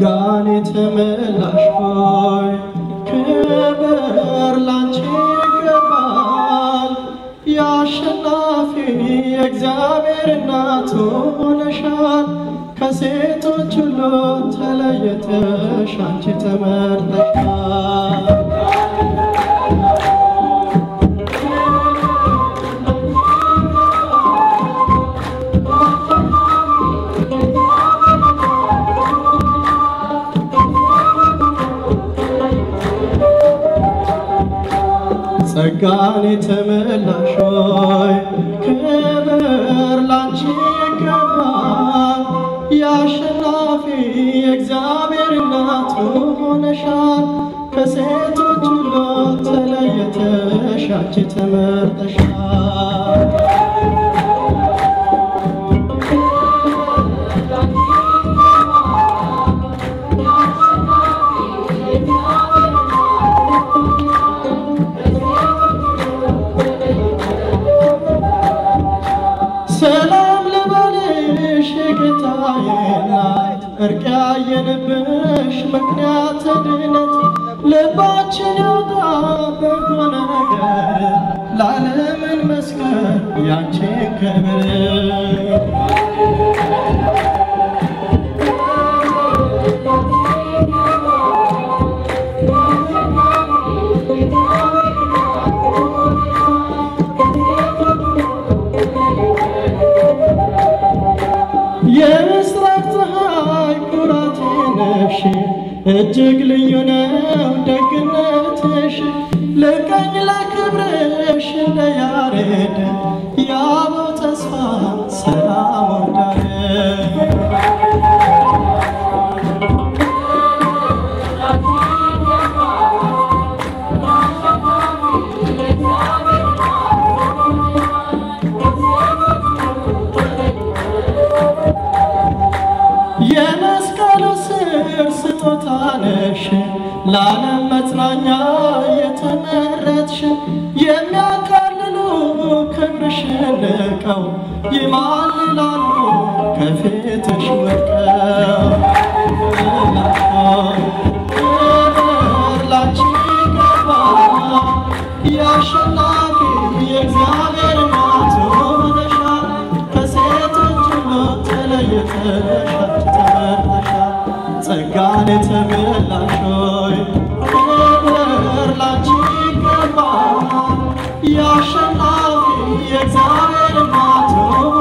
Gar nicht mehr የእግዚአብሔር እናቱ ሆነሻል። ከሴቶች ሁሉ ተለይተሽ አንቺ ተመርጠሻል። ጸጋን የተመላሽ ሆይ ክብር ላንቺ ይገባል። የአሸናፊ የእግዚአብሔር እናቱ ሆነሻል። ከሴቶች ሁሉ ተለይተሽ አንቺ እርቅ ያየንብሽ ምክንያት ድነት ልባችን ያውጣ በጎ ነገር ለዓለምን መስከር ያንቺን ክብር ነሽ፣ እጅግ ልዩ ነው ደግነትሽ። ልቀኝ ለክብርሽ እንደ ያሬድ የአበው ተስፋ ሰላም ወዳረ ነሽ ለዓለም መጽናኛ የተመረጥሽ የሚያቃልሉ ክብርሽን ንቀው ይማልላሉ ከፊትሽ ወድቀው። የአሸናፊ የእግዚአብሔር እናት ሆነሻል። ከሴቶች ሁሉ ተለይተሽ ተመርጠሻል ጸጋን የተመላሽ ያሸናፊ የእግዚአብሔር ማተው